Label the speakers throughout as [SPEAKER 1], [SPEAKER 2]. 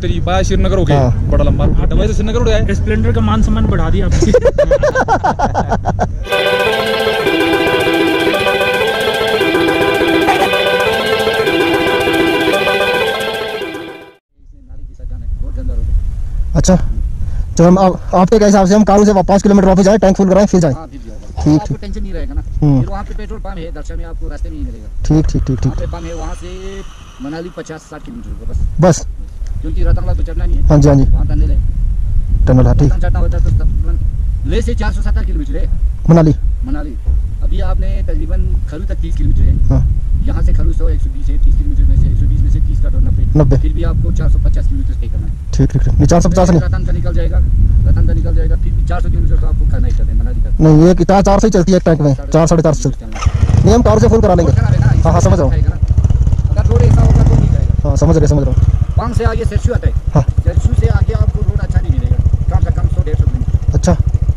[SPEAKER 1] तेरी पाया श्रीनगर हो गया
[SPEAKER 2] हाँ।
[SPEAKER 1] बड़ा लंबा। रूट है वैसे श्रीनगर उड़े। आए
[SPEAKER 3] स्प्लेंडर का मान सम्मान बढ़ा दिया आपने।
[SPEAKER 2] अच्छा चलो हम आपके के हिसाब से हम कारू से पाँच किलोमीटर वापस जाए टैंक फुल कराएँ फिर जाए।
[SPEAKER 4] हाँ जाएगा
[SPEAKER 2] ठीक,
[SPEAKER 4] टेंशन नहीं रहेगा ना?
[SPEAKER 2] हम्म।
[SPEAKER 4] फिर वहाँ पे पेट्रोल पंप है दर्शन में आपको रास्ते में ही मिलेगा।
[SPEAKER 2] ठीक ठीक ठीक ठीक।
[SPEAKER 4] पंप है वहाँ से मनाली पचास साठ किलोमीटर होगा बस।
[SPEAKER 2] बस।
[SPEAKER 4] क्योंकि रतनला तो चढ़ना नहीं है।
[SPEAKER 2] हाँ जी हाँ जी।
[SPEAKER 4] वहाँ टनल है
[SPEAKER 2] टनल है ठीक
[SPEAKER 4] चढ़ना होता है तो ले से चार सौ सत्तर किलोमीटर है।
[SPEAKER 2] मनाली।
[SPEAKER 4] मनाली। अभी आपने तकरीबन खरू तक तीस किलोमीटर है।
[SPEAKER 2] हाँ।
[SPEAKER 4] यहाँ से खरू सौ एक सौ बीस है तीस किलोमीटर में से एक सौ बीस में से तीस का नब्बे।
[SPEAKER 2] नब्बे।
[SPEAKER 4] फिर भी आपको चार सौ पचास किलोमीटर स्टे करना है।
[SPEAKER 2] ठीक ठीक ठीक। चार सौ पचास
[SPEAKER 4] रतन का निकल जाएगा। रतन का निकल जाएगा। फिर भी चार सौ किलोमीटर तो आपको करना ही करना है मनाली का।
[SPEAKER 2] नहीं ये कितना चार सौ ही चलती है एक टैंक में। चार साढ़े चार सौ नहीं हम कारू से फुल करा लेंगे। हाँ, हाँ, समझ रहा हूँ।
[SPEAKER 4] अगर रोड ऐसा होगा तो नहीं जाएगा।
[SPEAKER 2] हाँ समझ रहे समझ रहा। हूँ
[SPEAKER 4] पाँच से आगे सरसू आता है।
[SPEAKER 2] हाँ।
[SPEAKER 4] सरसू से आगे आपको रोड अच्छा नहीं मिलेगा। कम से कम सौ डेढ़ सौ किलोमीटर।
[SPEAKER 2] अच्छा।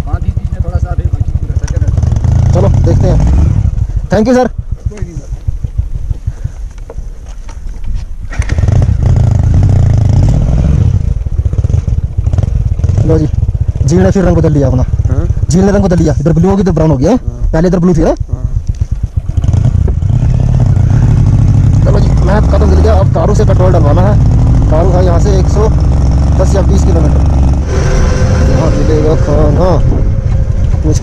[SPEAKER 4] हाँ बीच बीच में थोड़ा सा है है।
[SPEAKER 2] चलो देखते हैं। थैंक यू सर लो जी। झील ने फिर रंग बदल लिया अपना। झील ने रंग बदल लिया। इधर ब्लू होगी इधर ब्राउन हो? गया पहले इधर ब्लू थी ना चलो जी मैं कदम मिल गया अब कारू से पेट्रोल डलवाना है कारू है यहाँ से 110 या 20 किलोमीटर यहाँ मिलेगा खाना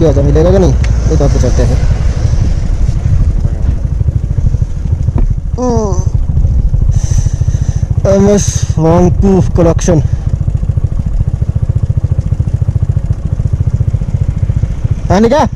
[SPEAKER 2] के आजा मिलेगा कि नहीं? तो आपको चलते हैं। एम एस टू कलेक्शन है नहीं क्या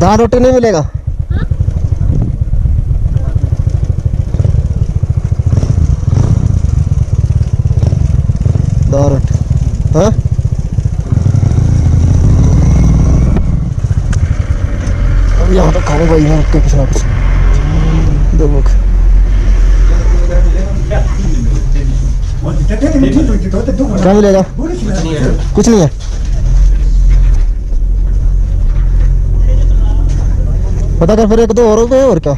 [SPEAKER 2] दाल रोटी नहीं मिलेगा? दाल रोटी। हाँ? यहाँ तो मैं कुछ ना कुछ क्या मिलेगा? कुछ नहीं है। पता कर फिर एक दो और गए और क्या?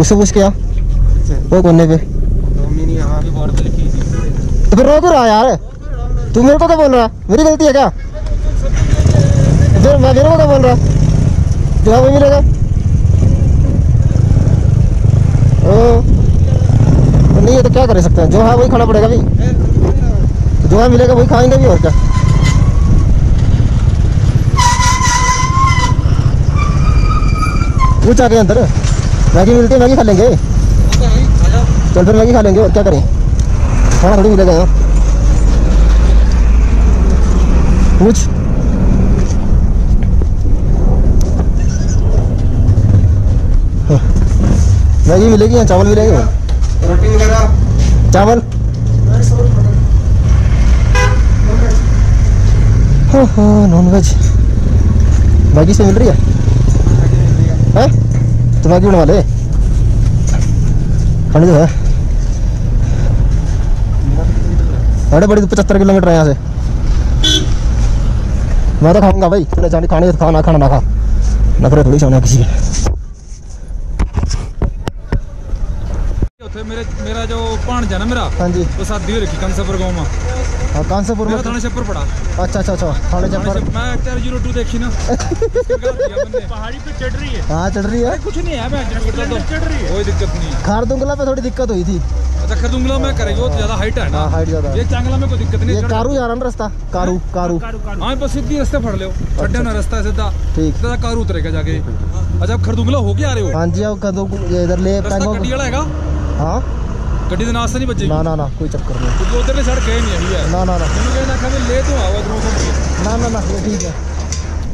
[SPEAKER 2] उससे पूछ के वो कोने पे। तो फिर रो क्यों रहा यार। तू मेरे को क्या बोल रहा मेरी गलती है क्या? फिर मैं मेरे को क्या बोल रहा जवाब भी मिलेगा। नहीं है तो क्या कर सकते हैं? जो है वही खाना पड़ेगा भाई। जो है मिलेगा, वही खाएँगे भी, और क्या? पूछ आ गए अंदर। मैगी मिलती है मैगी खा लेंगे। चल फिर मैगी खा लेंगे और क्या करें? खाना थोड़ी मिलेगा यहाँ। पूछ। हाँ। मैगी मिलेगी या चावल मिलेंगे?
[SPEAKER 5] रोटी मिलेगा।
[SPEAKER 2] चावल? हाँ हाँ नॉन वेज मैगी से मिल रही है? हैं? दिमागी वाले खंड जो बड़ी पचहत्तर किलोमीटर है यहाँ से। मैं तो खाऊँगा भाई। तूने जानी खानी खा ना खाना ना खा। नफरत थोड़ी जाना किसी
[SPEAKER 1] मेरे मेरा जो भाणजा ना मेरा
[SPEAKER 2] हाँ जी।
[SPEAKER 1] वो शादी हो रखी कंसपर गाँव में।
[SPEAKER 2] हाँ, और कांसेपुर
[SPEAKER 1] में थाना छप्पर पड़ा।
[SPEAKER 2] अच्छा अच्छा अच्छा थाना
[SPEAKER 1] छप्पर मैं चार ज़ीरो टू देखी ना।
[SPEAKER 3] पहाड़ी पे चढ़ रही है।
[SPEAKER 2] हाँ चढ़ रही है।
[SPEAKER 1] कुछ नहीं है मैं
[SPEAKER 3] चढ़ रही है।
[SPEAKER 1] कोई दिक्कत नहीं। खार
[SPEAKER 2] दुंगला पे थोड़ी दिक्कत हुई थी।
[SPEAKER 1] अच्छा खार दुंगला में करेगी वो तो हाँ। ज़्यादा हाइट है ना।
[SPEAKER 2] हाँ हाइट ज़्यादा है।
[SPEAKER 1] ये चांगला में कोई दिक्कत नहीं
[SPEAKER 2] ये कारू जा रहा है रास्ता? कारू हाँ,
[SPEAKER 3] कारू।
[SPEAKER 1] हाँ बस सीधी रास्ते फड़ लो। अच्छा, छठे ना अच्छा। रास्ता सीधा।
[SPEAKER 2] ठीक।
[SPEAKER 1] सीधा कारू उतरेगा जाके। अच्छा खार दुंगला हो के आ रहे हो
[SPEAKER 2] हाँ जी अब खरदुंग इधर ले
[SPEAKER 1] रास्ता कटियाला हैगा?
[SPEAKER 2] हाँ।
[SPEAKER 1] गड्डी ਦੇ ਨਾਲ ਸੇ ਨਹੀਂ ਵੱਜੇਗੀ
[SPEAKER 2] ना ना ना कोई चक्कर नहीं
[SPEAKER 1] ਕਿਉਂਕਿ ਉਧਰਲੇ ਸੜਕ ਹੈ ਨਹੀਂ ਆਹੀ ਹੈ
[SPEAKER 2] ना ना ना
[SPEAKER 1] ਮੈਨੂੰ ਕਹਿੰਦਾ ਕਿ ले तो आओ इधरों घूम के
[SPEAKER 2] ना ना ना ये ठीक है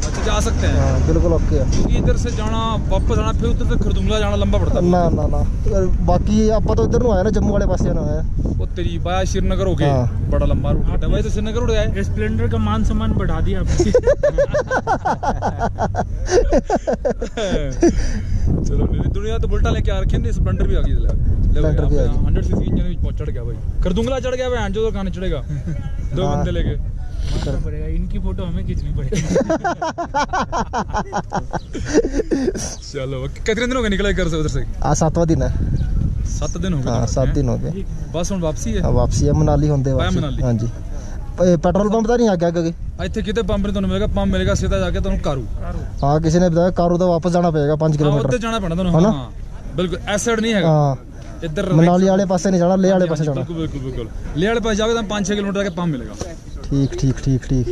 [SPEAKER 1] अच्छा जा सकते हैं
[SPEAKER 2] हाँ बिल्कुल ओके है
[SPEAKER 1] क्योंकि इधर से जाना वापस आना फिर उधर से खरदुंगला जाना लंबा पड़ता है
[SPEAKER 2] ना ना ना और बाकी ਆਪਾਂ तो इधर ਨੂੰ ਆਇਆ ਨਾ ਜੰਮੂ ਵਾਲੇ ਪਾਸੇ ਨੂੰ ਆਇਆ
[SPEAKER 1] वो तेरी बाया श्रीनगर हो गए
[SPEAKER 2] हाँ।
[SPEAKER 1] बड़ा लंबा रूट है वैसे श्रीनगर उड़े आए
[SPEAKER 3] स्प्लेंडर का मान सम्मान बढ़ा दिया आपने
[SPEAKER 1] चलो नहीं दुनिया तो बुलटा लेके आ रखे हैं स्प्लेंडर भी आ गई इसलिए
[SPEAKER 2] स्प्लेंडर की आएगी
[SPEAKER 1] 100 सीसी इंजन में चढ़ गया भाई करदुंगला चढ़ गया भैन जो कान चढ़ेगा दो
[SPEAKER 2] हाँ।
[SPEAKER 1] बंदे लेके
[SPEAKER 3] मानना पड़ेगा इनकी फोटो हमें खींचनी पड़ेगी
[SPEAKER 1] चलो कितने दिन हो गए निकले घर से उधर से
[SPEAKER 2] आज सातवां दिन है
[SPEAKER 1] सात दिन हो गए
[SPEAKER 2] हाँ सात दिन हो गए
[SPEAKER 1] बस ਹੁਣ ਵਾਪਸੀ ਹੈ
[SPEAKER 2] अब वापसी है मनाली होंदे
[SPEAKER 1] वाया
[SPEAKER 2] वापसी
[SPEAKER 1] मनाली।
[SPEAKER 2] हाँ जी प- पेट्रोल पंप तो नहीं आ गया क्योंकि
[SPEAKER 1] ਇੱਥੇ ਕਿਤੇ ਪੰਪ ਨਹੀਂ ਤੁਹਾਨੂੰ ਮਿਲੇਗਾ ਪੰਪ ਮਿਲੇਗਾ ਸਿੱਧਾ ਜਾ ਕੇ ਤੁਹਾਨੂੰ ਕਾਰੂ
[SPEAKER 2] हाँ किसी ने बताया कारू तो वापस जाना पड़ेगा पाँच
[SPEAKER 1] ਹਾਂ ਉੱਤੇ
[SPEAKER 2] किलोमीटर
[SPEAKER 1] ਜਾਣਾ ਪੈਣਾ ਤੁਹਾਨੂੰ
[SPEAKER 2] ਹਨਾ?
[SPEAKER 1] ਹਾਂ ਬਿਲਕੁਲ ਐਸਿਡ ਨਹੀਂ ਹੈਗਾ
[SPEAKER 2] हाँ
[SPEAKER 1] ਇੱਧਰ
[SPEAKER 2] ਮਨਾਲੀ ਵਾਲੇ ਪਾਸੇ ਨਹੀਂ ਜਾਣਾ ਲੇਹ ਵਾਲੇ ਪਾਸੇ ਜਾਣਾ
[SPEAKER 1] ਬਿਲਕੁਲ ਬਿਲਕੁਲ ਬਿਲਕੁਲ ਲੇਹ ਵਾਲੇ ਪਾਸੇ ਜਾਓਗੇ ਤਾਂ 5-6 ਕਿਲੋਮੀਟਰ ਦਾ ਪੰਪ ਮਿਲੇਗਾ
[SPEAKER 2] ठीक ठीक ठीक ठीक।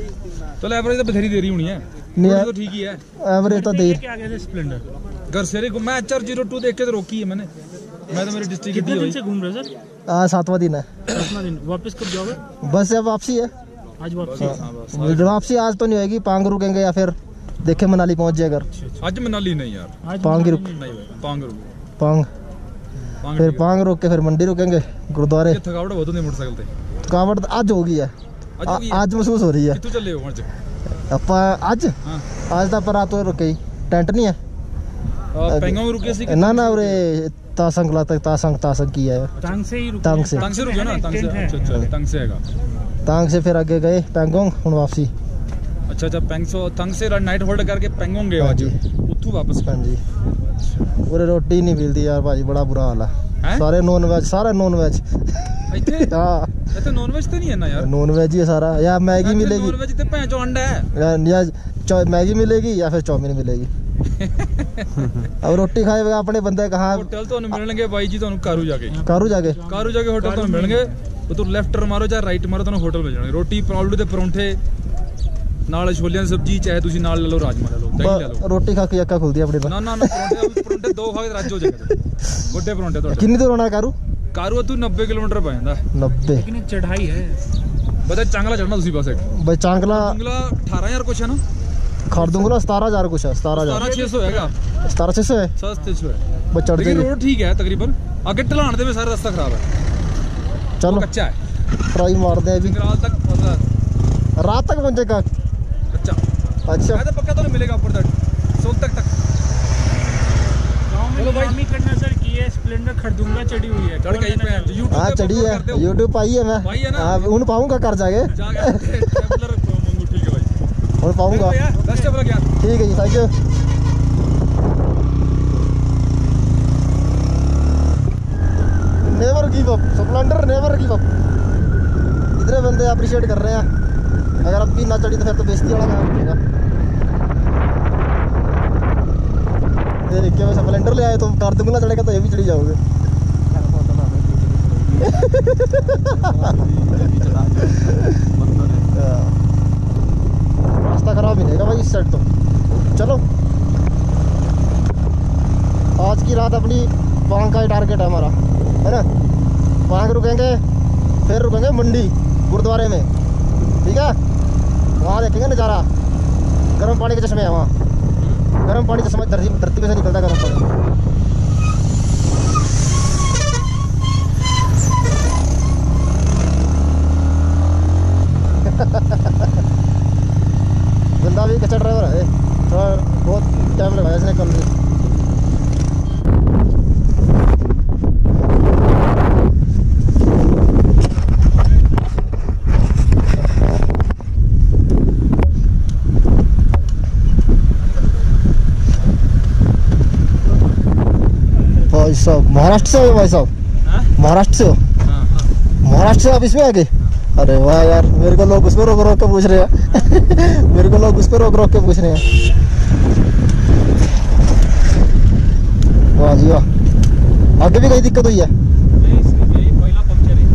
[SPEAKER 1] तो एवरेज तो बथेरी दे रही होनी है।
[SPEAKER 2] नहीं
[SPEAKER 1] तो ठीक ही है।
[SPEAKER 2] एवरेज तो दे
[SPEAKER 3] क्या कहते स्प्लेंडर?
[SPEAKER 1] घर से को मैं एचआर 02 देख के तो रोकी है मैंने। मैं तो मेरी डिस्ट्रिक्ट
[SPEAKER 3] कितने दिन से घूम रहे सर?
[SPEAKER 2] हाँ सातवां दिन है।
[SPEAKER 3] सातवां दिन। वापस कब जाओगे?
[SPEAKER 2] बस अब वापसी है।
[SPEAKER 3] आज वापसी
[SPEAKER 1] हाँ, हाँ,
[SPEAKER 2] वापसी आज तो नहीं होगी पांग रुकेंगे या फिर देखे मनाली पहुँच जाए अगर
[SPEAKER 1] आज मनाली नहीं यार।
[SPEAKER 2] पांग रुक
[SPEAKER 3] नहीं
[SPEAKER 1] पांग रुक।
[SPEAKER 2] पांग।
[SPEAKER 1] पांग
[SPEAKER 2] फिर
[SPEAKER 1] ठीक है।
[SPEAKER 2] पांग रुक के फिर मंडी रुकेंगे गुरुद्वारे
[SPEAKER 1] ये थकावट बहुत होती है मोटरसाइकिल पे
[SPEAKER 2] थकावट तो आज होगी है
[SPEAKER 1] ਅੱਜ
[SPEAKER 2] आ-
[SPEAKER 1] ਹੋਈ ਹੈ?
[SPEAKER 2] आज महसूस हो रही है
[SPEAKER 1] ਕਿੱਥੋਂ ਚੱਲੇ ਹੋ ਹੁਣ ਚ
[SPEAKER 2] ਆਪਾਂ ਅੱਜ
[SPEAKER 1] ਹਾਂ
[SPEAKER 2] ਅੱਜ ਤਾਂ ਪਰ ਰਾਤ ਤੋਂ ਰੁਕੇ ਹੀ ਟੈਂਟ ਨਹੀਂ ਹੈ
[SPEAKER 1] ਅਹ ਪੈਂਗੋਂ में रुके सी
[SPEAKER 2] ਨਾ ਨਾ ਉਰੇ ਤਾਸੰਗ ਲਾ ਤੱਕ ਤਾਸੰਗ ਤਾਸੰਗ ਕੀ ਹੈ
[SPEAKER 3] टांग से ही रुके
[SPEAKER 2] टांग से।
[SPEAKER 1] तंग से रुके ना तंग से
[SPEAKER 3] टेंट है।
[SPEAKER 1] अच्छा अच्छा तंग से हैगा
[SPEAKER 2] ਤਾਂਗ ਸੇ ਫਿਰ ਅੱਗੇ ਗਏ ਪੈਂਗੋਂਗ ਹੁਣ ਵਾਪਸੀ
[SPEAKER 1] अच्छा अच्छा पेंग सो तंग से नाइट होल्ड करके पेंगोंग गए
[SPEAKER 2] हाँ
[SPEAKER 1] आज
[SPEAKER 2] जी।
[SPEAKER 1] ਉੱਥੋਂ ਵਾਪਸ
[SPEAKER 2] ਹਾਂਜੀ ਉਰੇ ਰੋਟੀ ਨਹੀਂ ਮਿਲਦੀ ਯਾਰ ਭਾਜੀ ਬੜਾ ਬੁਰਾ ਹਾਲ ਹੈ? ਸਾਰੇ ਨੌਨ ਵੈਜ ਸਾਰੇ ਨੌਨ ਵੈਜ
[SPEAKER 1] ਇੱਥੇ?
[SPEAKER 2] ਹਾਂ।
[SPEAKER 1] ਇੱਥੇ ਨੌਨ ਵੈਜ ਤੇ ਨਹੀਂ ਹੈ ਯਾਰ। ਨੌਨ ਵੈਜ ਹੀ
[SPEAKER 2] ਸਾਰਾ। ਯਾ ਮੈਗੀ ਮਿਲੇਗੀ। ਨੌਨ ਫਿਰ ਚੌਮਿਨ ਮਿਲੇਗੀ। ਅਬ ਰੋਟੀ ਖਾਏਗਾ ਆਪਣੇ ਬੰਦੇ ਕਹਾ
[SPEAKER 1] ਹੋਟਲ ਤੁਹਾਨੂੰ ਮਿਲਣਗੇ ਬਾਈ ਜੀ ਤੁਹਾਨੂੰ ਕਾਰੂ ਜਾ ਕੇ।
[SPEAKER 2] ਕਾਰੂ ਜਾ ਕੇ?
[SPEAKER 1] ਕਾਰੂ ਜਾ ਕੇ ਹੋਟਲ ਤੁਹਾਨੂੰ ਮਿਲਣਗੇ। ਉਧਰ ਲੈਫਟ ਟਰ ਮਾਰੋ ਜਾਂ ਰਾਈਟ ਮਾਰੋ ਤੁਹਾਨੂੰ ਹੋਟਲ ਮਿਲ ਜਾਣਗੇ। ਰੋਟੀ ਆਲੂ ਦੇ ਪਰੌਂਠੇ। ਨਾਲ ਛੋਲਿਆਂ ਦੀ ਸਬਜੀ ਚਾਹੇ ਤੁਸੀਂ ਨਾਲ ਲੈ ਲਓ ਰਾਜਮਾ ਲੈ ਲਓ ਦਹੀਂ ਲੈ ਲਓ
[SPEAKER 2] ब- रोटी खा के अक्का खुलती है अपने
[SPEAKER 1] ਨਾ ਨਾ ਨਾ ਪਰੌਂਠੇ ਪਰੌਂਠੇ ਦੋ ਖਾ ਕੇ ਰੱਜ ਹੋ ਜਾਏਗਾ ਵੱਡੇ ਪਰੌਂਠੇ ਤੁਹਾਡੇ
[SPEAKER 2] किन्नी दूर होना है कारू
[SPEAKER 1] ਕਾਰੂ ਤੂੰ 90 ਕਿਲੋਮੀਟਰ ਪੈ ਜਾਂਦਾ
[SPEAKER 2] नब्बे
[SPEAKER 3] लेकिन एक चढ़ाई है
[SPEAKER 1] ਬਤਾ ਚਾਂਗਲਾ ਚੜਨਾ ਤੁਸੀਂ ਬਸ ਇੱਕ
[SPEAKER 2] भाई चांगला
[SPEAKER 1] ਚਾਂਗਲਾ 18000 ਕੁਛ ਹੈ ਨਾ
[SPEAKER 2] खारदूंगा सतारह हजार कुछ है सतारह हजार
[SPEAKER 1] 17600 ਹੈਗਾ
[SPEAKER 2] सतारह छह सौ है
[SPEAKER 1] 700 है
[SPEAKER 2] बस चढ़
[SPEAKER 1] ਲੇਕਿਨ
[SPEAKER 2] जाएगी
[SPEAKER 1] ਰੋਡ ਠੀਕ ਹੈ ਤਕਰੀਬਨ ਅੱਗੇ ਢਲਾਣ ਦੇ ਵਿੱਚ ਸਾਰਾ ਰਸਤਾ ਖਰਾਬ ਹੈ
[SPEAKER 2] चलो
[SPEAKER 1] ਕੱਚਾ ਹੈ
[SPEAKER 2] ट्राई मारते हैं अभी
[SPEAKER 1] ਜੰਗਰਾਲ तक मतलब
[SPEAKER 2] रात तक पहुंचेगा
[SPEAKER 1] ਕੱਚਾ
[SPEAKER 2] अच्छा।
[SPEAKER 1] तो पक्का तो नहीं मिलेगा ऊपर तक सोल तक तक।
[SPEAKER 3] गाँव
[SPEAKER 1] चलो भाई।
[SPEAKER 3] करना सर की है स्प्लेंडर खरदूँगा चढ़ी हुई है।
[SPEAKER 1] चढ़ गई पे।
[SPEAKER 2] हाँ चढ़ी है। पाई है मैं?
[SPEAKER 1] हाँ
[SPEAKER 2] उन पाऊँगा कर जाके
[SPEAKER 1] है
[SPEAKER 2] उन पाऊँगा
[SPEAKER 1] भैया बेस्ट ऑफ़ लक यार।
[SPEAKER 2] ठीक है जी thank you never give up Splendor never give up इतने बंदे अप्रिशिएट कर रहे हैं। अगर अब भी ना चढ़ी तो फिर तो बेइज्जती वाला काम होगा। क्या मैं स्प्लेंडर ले आए तो कार दुगना चढ़ेगा तो ये भी चढ़ी जाओगे। हाँ। रास्ता खराब ही रहेगा भाई इस साइड तो। चलो। आज की रात अपनी पांग का ही टारगेट है हमारा, है ना? पांग रुकेंगे, फिर रुकेंगे मंडी, गुरुद्वारे में। ठीक है? वहाँ देखेंगे नज़ारा। गर्म पानी के चश्मे हैं वहाँ। गर्म पानी चश्मा धरती धरती में से निकलता है गर्म पानी। बंदा भी कच्चा ड्राइवर है। थोड़ा बहुत टाइम लगाया इसने कल भाई साहब महाराष्ट्र से हो भाई साहब? महाराष्ट्र से
[SPEAKER 1] हो
[SPEAKER 2] महाराष्ट्र से आप इसमें आ गए अरे वाह यार मेरे को लोग उस पर रोक रोक के पूछ रहे हैं मेरे को लोग उस पर रोक रोक के पूछ रहे हैं वाह जी वाह आगे भी कहीं दिक्कत हुई है
[SPEAKER 1] है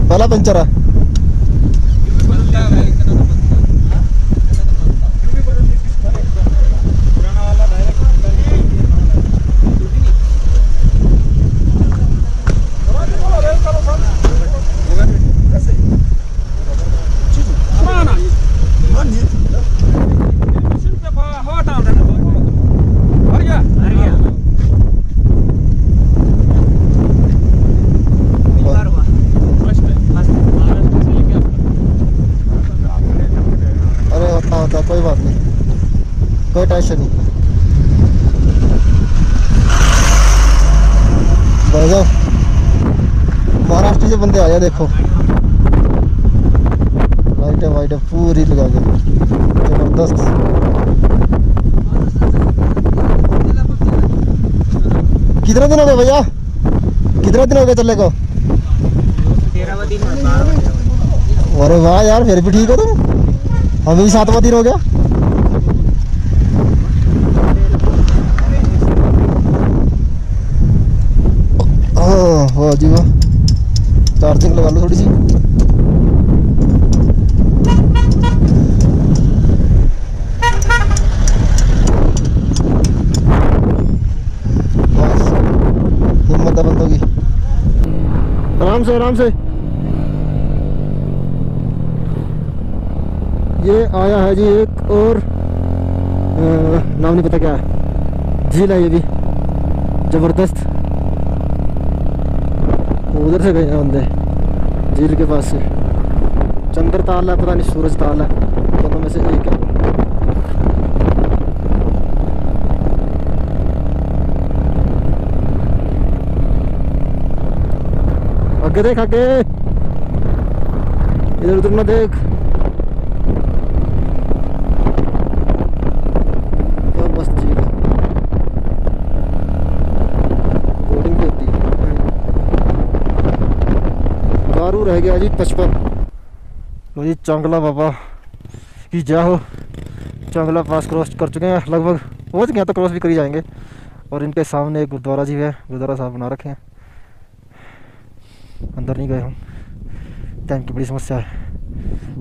[SPEAKER 2] पहला पंचर है अरे होता होता कोई बात नहीं कोई टेंशन नहीं भाई साहब महाराष्ट्र से बंदे हैं देखो। लाइटें वाइटें पूरी लगा के। ज़बरदस्त। कितने दिन हो गए भैया? कितने दिन हो गए चले को? अरे वाह यार फिर भी ठीक हो तुम? हमें भी सातवां दिन हो गया? हाँ वाह जी वाह। चार्जिंग लगा लो थोड़ी सी। हिम्मत बंदों की। आराम से आराम से। ये आया है जी एक और नाम नहीं पता क्या है। झील है ये भी। ज़बरदस्त। उधर से गए हैं बंदे। झील के पास से। चंद्र ताल है, पता नहीं सूरज ताल है। दोनों में से एक है। देख, आगे। इधर उधर ना देख क्या मस्त झील है बोटिंग भी होती है गारू रह गया जी पचपन लो जी चांगला बाबा। की जय हो। चांगला पास क्रॉस कर चुके हैं। लगभग पहुँच गए तो क्रॉस भी करी जाएँगे। और इनके सामने एक गुरुद्वारा जी है। गुरुद्वारा साहब बना रखे हैं। अंदर नहीं गए हम। टाइम की बड़ी समस्या है।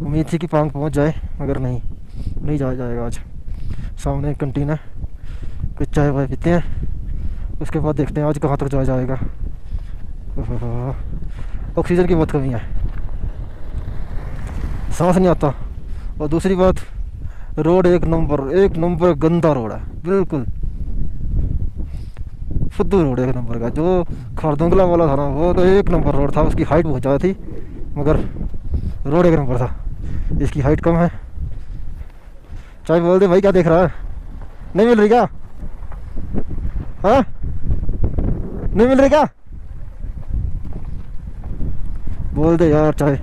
[SPEAKER 2] उम्मीद थी कि पांग पहुँच जाए, मगर नहीं। नहीं जाया जाएगा आज। सामने कंटीन है। कुछ चाय वाय पीते हैं। उसके बाद देखते हैं आज कहाँ तक जाया जाएगा। ऑक्सीजन की बहुत कमी है। सांस नहीं आता। और दूसरी बात, रोड एक नंबर एक नंबर गंदा रोड है, बिल्कुल। फुद्दू रोड एक नंबर का, जो खरदुंगला वाला था ना, वो तो एक नंबर रोड था, उसकी हाइट बहुत ज़्यादा थी, मगर रोड एक नंबर था। इसकी हाइट कम है। चाहे बोल दे भाई, क्या देख रहा है? नहीं मिल रही क्या? हाँ? नहीं मिल रही क्या? बोल दे यार चाय।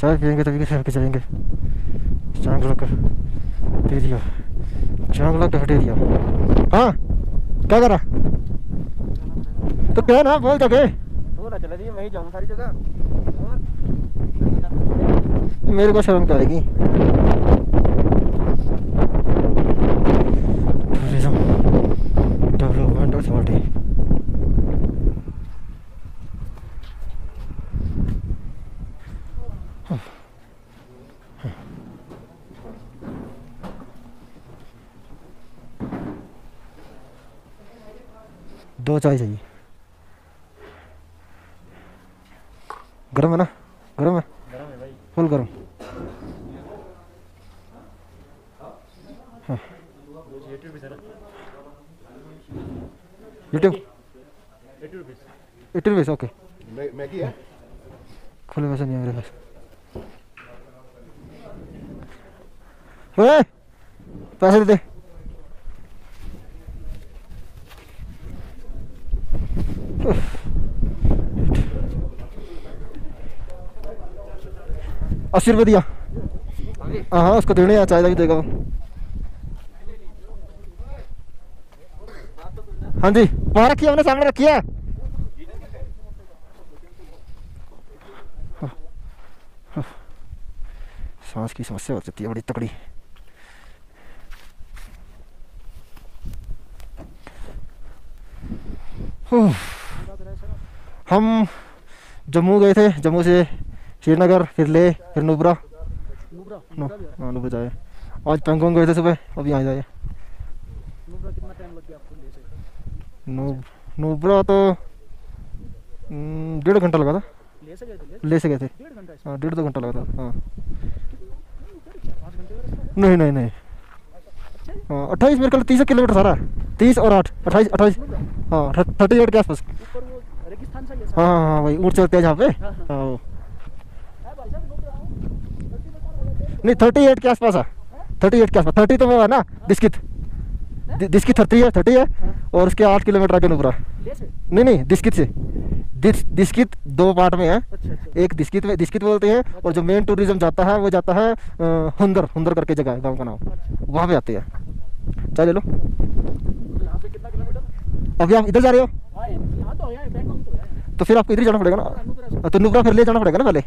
[SPEAKER 2] चाय पियेंगे तभी कैसे के जाएँगे। चांगला कर दे दिया। चांगला का दे दिया। हाँ क्या करा? तो क्या ना बोल जाके
[SPEAKER 4] चला दी वही जाऊँ सारी जगह।
[SPEAKER 2] मेरे को शर्म क्या आएगी टूरिज़्म डेवलपमेंट अथॉरिटी दो चाय चाहिए गरम है ना? गरम है? फुल गरम। हाँ। यूट्यूब एट्टी रुपीज़ ओके खुले पैसे नहीं है मेरे पास। पैसे दे। अस्सी रुपये दिया। हाँ उसको देने हैं चाय देगा वो। हाँ जी, वहाँ रखी हमने सामने रखी है। सांस की समस्या हो सकती है, बड़ी तकड़ी हम जम्मू गए थे, जम्मू से श्रीनगर फिर ले फिर नुब्रा। नो हाँ नुब्रा जाए। आज पेंगोंग गए थे सुबह अभी यहाँ जाए।
[SPEAKER 3] कितना टाइम लग गया आपको ले से
[SPEAKER 2] नु नुब्रा तो डेढ़ घंटा लगा था।
[SPEAKER 3] ले से गए थे।
[SPEAKER 2] हाँ डेढ़ दो घंटा लगा था हाँ। नहीं नहीं नहीं। हाँ अट्ठाईस मेरे ख्याल तीस किलोमीटर सारा तीस और आठ अट्ठाईस अट्ठाईस। हाँ थर्टी एट के आसपास।
[SPEAKER 3] ही है
[SPEAKER 2] हाँ हाँ भाई ऊँट चलते हैं जहाँ पे।
[SPEAKER 3] हाँ, है भाई साहब नोट आओ
[SPEAKER 2] नहीं थर्टी एट के आसपास है। थर्टी एट के आसपास। थर्टी तो वो है ना डिस्कित डिस्कित थर्टी है थर्टी है और उसके आठ किलोमीटर आगे नुब्रा।
[SPEAKER 3] ले से
[SPEAKER 2] नहीं नहीं डिस्कित से। दिस दिस्कित दो पार्ट में है।
[SPEAKER 3] अच्छा अच्छा।
[SPEAKER 2] एक दिस्कित में दिस्कित बोलते हैं और जो मेन टूरिज़्म जाता है वो जाता है हुंदर। हुंदर करके जगह है गाँव का नाम। वहाँ पे आती है। चल लो।
[SPEAKER 3] किलोमीटर
[SPEAKER 2] अभी आप इधर जा रहे हो?
[SPEAKER 3] हाँ तो
[SPEAKER 2] फिर आपको इधर जाना पड़ेगा ना? तो नुब्रा फिर ले जाना पड़ेगा ना पहले?
[SPEAKER 3] है?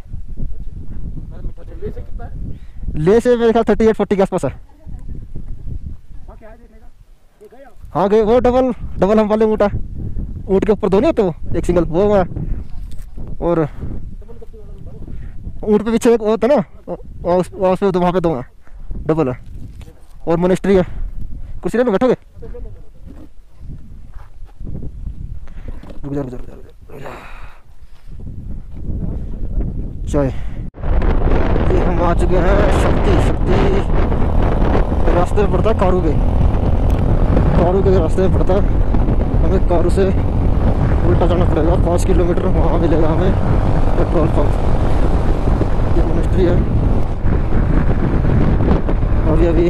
[SPEAKER 2] ले से मेरे ख्याल थर्टी एट फोर्टी के आसपास है।
[SPEAKER 3] हाँ गए,
[SPEAKER 2] वो डबल डबल हम वाले ऊँट है। ऊँट के ऊपर दो नहीं होते वो, एक सिंगल वो है। और ऊँट पे पीछे एक होता ना और पे वहाँ पे दो हैं। डबल है। और मोनेस्ट्री है। कुर्सी ले लो बैठोगे चाय। हम आ चुके हैं शक्ति शक्ति रास्ते में पड़ता है कारू के। कारू के रास्ते में पड़ता है हमें कारू से उल्टा जाना पड़ेगा। पाँच किलोमीटर वहाँ मिलेगा हमें। पेट्रोल पंप ये मिनिस्ट्री है। अभी अभी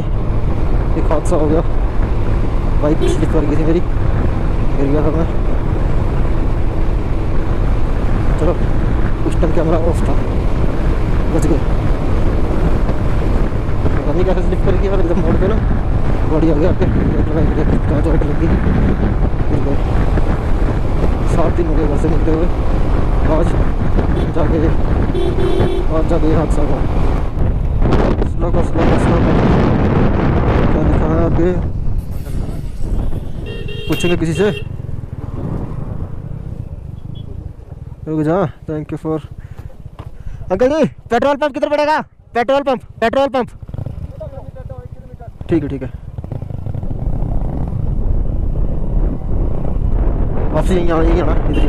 [SPEAKER 2] एक हादसा हो गया। बाइक स्लिप कर गई थी मेरी। गिर गया था मैं। चलो, उस टाइम कैमरा ऑफ़ था। बच गए। नहीं कैसे स्लिप कर गई एकदम मोड़ पे ना। गाड़ी आ गया कहाँ चोट लगी? सात दिन हो गए घर से निकले हुए। आज जाके आज जाके हादसा हुआ। स्लो कर स्लो कर स्लो कर क्या लिखा है आगे? पूछेंगे किसी से? रुक जा। थैंक यू फॉर अंकल जी, पेट्रोल पंप किधर पड़ेगा? Petrol pump petrol pump. ठीक है ठीक है। वापसी यहीं आना यहीं आना इधर ही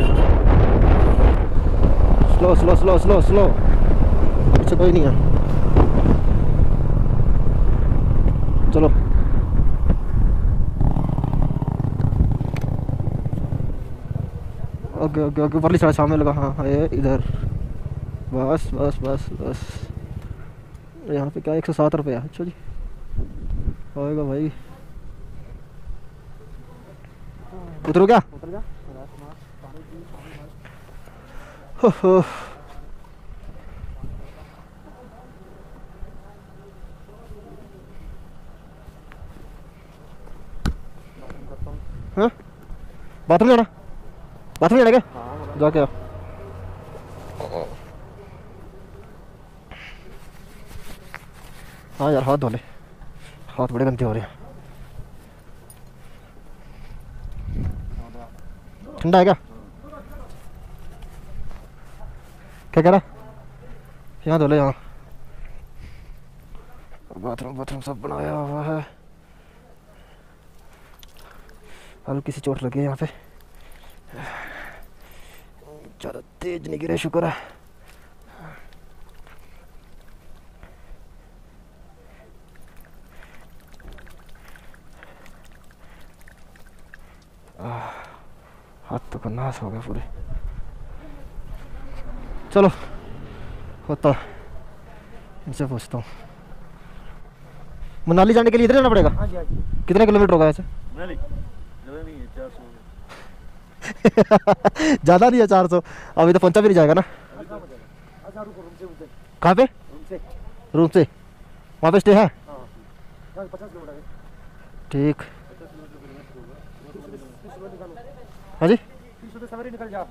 [SPEAKER 2] slow slow slow slow slow पीछे कोई नहीं है। चलो। ओके ओके ओके परली साइड सामने लगा। हाँ हाँ ये इधर। बस बस बस बस। यहाँ पे क्या, एक सौ सात रुपया अच्छा जी आएगा भाई। उतरो क्या
[SPEAKER 3] उतर जा
[SPEAKER 2] हो हो। हाँ? बाथरूम जाना? बाथरूम जाना क्या? जाके आओ। हाँ यार हाथ धो ले। हाथ बड़े गंदे हो रहे हैं। ठंडा है क्या? क्या कह रहा यहाँ धो ले, यहाँ। बाथरूम बाथरूम सब बनाया हुआ है। हल्की सी चोट लगी है यहाँ पे। ज़्यादा तेज नहीं गिरे, शुक्र है। हाथ तो का नाश हो गया पूरे चलो होता इनसे पूछता हूँ मनाली जाने के लिए इधर जाना पड़ेगा
[SPEAKER 3] हाँ जी हाँ जी
[SPEAKER 2] कितने किलोमीटर होगा ऐसे
[SPEAKER 4] ज़्यादा नहीं है चार सौ
[SPEAKER 2] ज़्यादा नहीं है चार सौ अभी तो पहुँचा भी नहीं जाएगा ना कहाँ पे
[SPEAKER 3] रूम से
[SPEAKER 2] वहाँ पे स्टे है
[SPEAKER 3] हाँ है
[SPEAKER 2] ठीक
[SPEAKER 3] तीस सुबह निकालो
[SPEAKER 2] हाँ जी।
[SPEAKER 3] सुबह सवेरे निकल जाओ।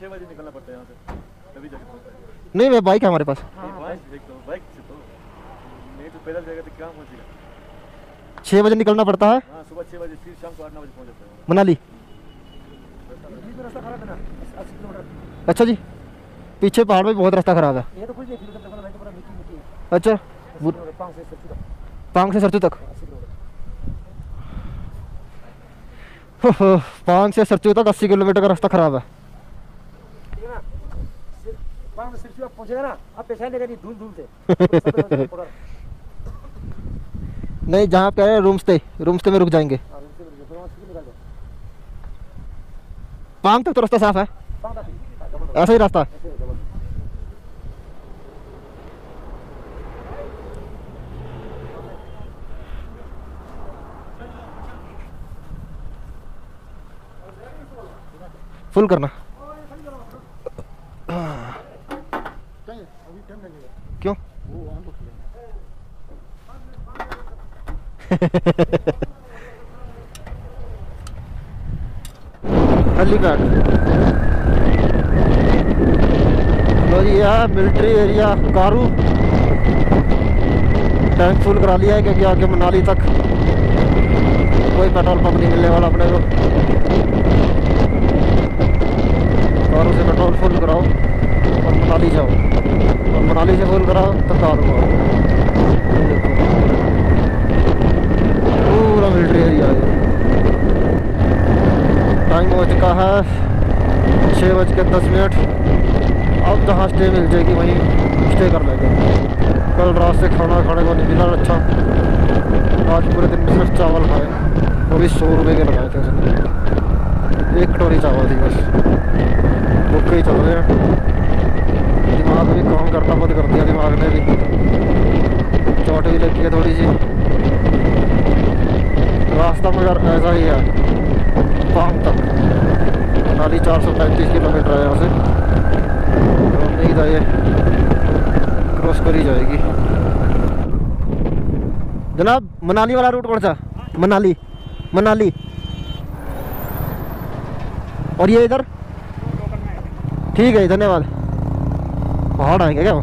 [SPEAKER 4] छः बजे निकलना पड़ता है यहाँ से। तभी जाके पहुँचता है
[SPEAKER 2] नहीं मैं बाइक है हमारे पास।
[SPEAKER 3] हाँ
[SPEAKER 4] बाइक देख दो बाइक से तो नहीं तो पैदल जाएगा तो कहाँ पहुँचेगा
[SPEAKER 2] छः बजे निकलना पड़ता है।
[SPEAKER 4] हाँ सुबह छः बजे फिर शाम को आठ नौ बजे पहुँच जाता है।
[SPEAKER 2] मनाली।
[SPEAKER 3] है
[SPEAKER 2] अच्छा जी पीछे पहाड़ में बहुत रास्ता खराब है।
[SPEAKER 3] ये तो कुछ नहीं किलोमीटर वाला भाई तो पूरा मिट्टी मिट्टी है
[SPEAKER 2] अच्छा
[SPEAKER 3] अस्सी किलोमीटर पाँच से सत्तर तक
[SPEAKER 2] पांग से सरतू तक पांग से सरचू तक अस्सी किलोमीटर का रास्ता खराब है।
[SPEAKER 3] है पाँच नहीं
[SPEAKER 2] जहाँ पे है रूम स्टे रूम स्टे में रुक जाएँगे।
[SPEAKER 3] हाँ
[SPEAKER 2] पांग तक तो रास्ता साफ़ है।
[SPEAKER 3] पाँच
[SPEAKER 2] ऐसा ही रास्ता। फुल करना। क्यों? हेलीपैड लो जी यह मिलिट्री एरिया कारू टैंक फुल करा लिया है क्योंकि आगे मनाली तक। कोई पेट्रोल पंप नहीं मिलने वाला अपने को। कारू से पेट्रोल फुल कराओ और मनाली जाओ। और मनाली से फुल कराओ ये देखो पूरा मिलिट्री एरिया टाइम हो चुका है छः बज के दस मिनट। अब जहाँ स्टे मिल जाएगी वहीं स्टे कर लेंगे। कल रात से खाना खाने को नहीं मिला अच्छा। आज पूरे दिन में सिर्फ़ चावल खाए। वो भी सौ रुपये के लगाए थे उसने। एक कटोरी चावल थी बस। भूखे ही चल रहे हैं दिमाग भी काम करना बंद कर दिया दिमाग ने भी। चोट भी लगी है थोड़ी सी रास्ता मगर ऐसा ही है। पाम तक। मनाली चार सौ पैंतीस किलोमीटर है यहाँ से। तो उम्मीद है ये क्रॉस करी जाएगी। जनाब, मनाली वाला रूट कौन सा? मनाली। मनाली। और ये इधर? ठीक है धन्यवाद। पहाड़ आएँगे क्या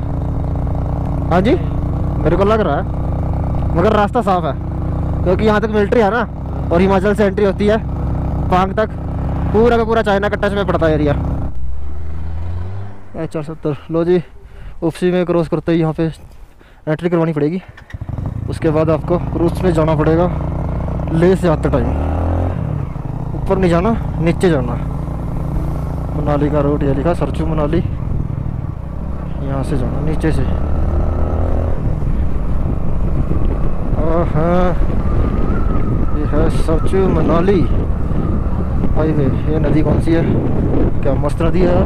[SPEAKER 2] हाँ जी, मेरे को लग रहा है, मगर रास्ता साफ़ है, क्योंकि यहाँ तक मिलिट्री है ना, और हिमाचल से एंट्री होती है, पांग तक, पूरा का पूरा चाइना का टच में पड़ता है एरिया एच आर सत्तर, लो जी, उफसी में क्रॉस करते ही यहाँ पे एंट्री करवानी पड़ेगी, उसके बाद आपको क्रूज में जाना पड़ेगा, ले से आते टाइम ऊपर नहीं जाना, नीचे जाना। मनाली का रोड, ये लिखा सरचू मनाली। यहाँ से जाना, नीचे से। ये है सरचू मनाली। हाईवे ये नदी कौन सी है? क्या मस्त नदी है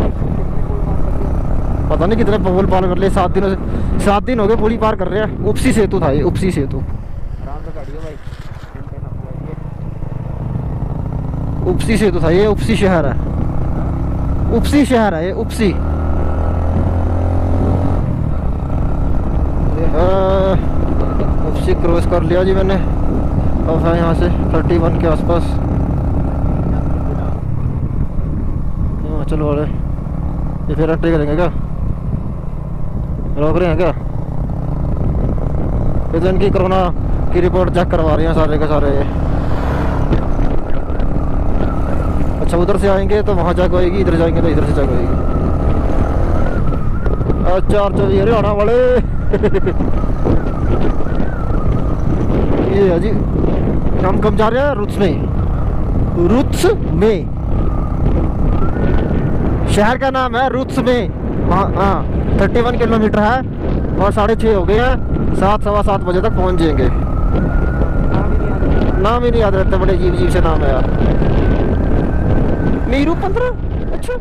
[SPEAKER 2] पता नहीं कितने पुल पार कर लिए, सात दिनों से सात दिन हो गए पुल पार कर रहे हैं। उपसी सेतु था ये, उपसी सेतु। उपसी सेतु था ये, उपसी शहर है। उपसी शहर है, ये उपसी। उपसी क्रॉस कर लिया जी मैंने। अब है यहाँ से थर्टी वन के आसपास। हिमाचल वाले ये फिर एंट्री करेंगे क्या? रोक रहे हैं क्या? ये तो इनकी कोरोना की रिपोर्ट चेक करवा रही हैं सारे के सारे ये अच्छा उधर से आएँगे तो वहाँ चेक होएगी इधर जाएँगे तो इधर से चेक होएगी अच्छा अच्छा ये हरियाणा वाले। ये है जी हम कब जा रहे हैं, रुत्स में। रुत्स में। शहर का नाम है रुत्स में। हाँ हाँ थर्टी वन किलोमीटर है, और साढ़े छः हो गए हैं। सात, सवा सात बजे तक पहुँच जाएँगे। नाम ही नहीं याद रहता, बड़े अजीब अजीब से नाम है यार। नीरू पंद्रह? अच्छा।